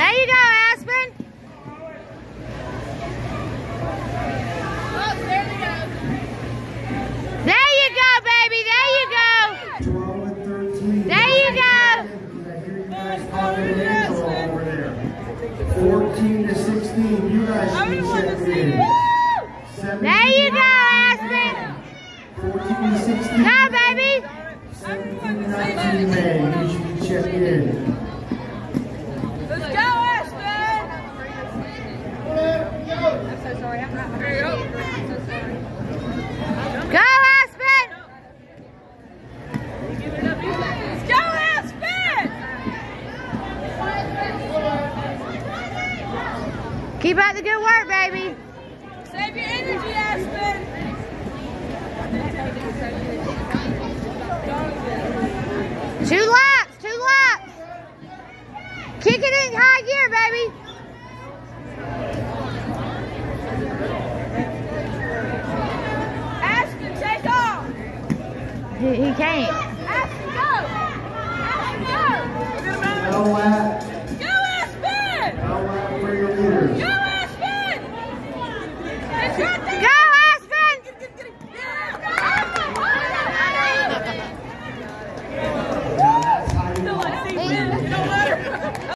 There you go, Aspen. There you go, baby. There you go. 12 and 13. There you go. I you guys there. 14 to 16. You guys should be in. There you go, Aspen. 14 to 16. Go, baby. 17 to 19 May. You should be checking in. Let's go, Aspen! I'm so sorry. I'm not. There you go. I'm so sorry. Go, Aspen. Let's go, Aspen! Keep up the good work, baby. Save your energy, Aspen! Two laps, two laps. Kick it in high gear, baby. He, he can't. Aspen, go! Aspen, go! No last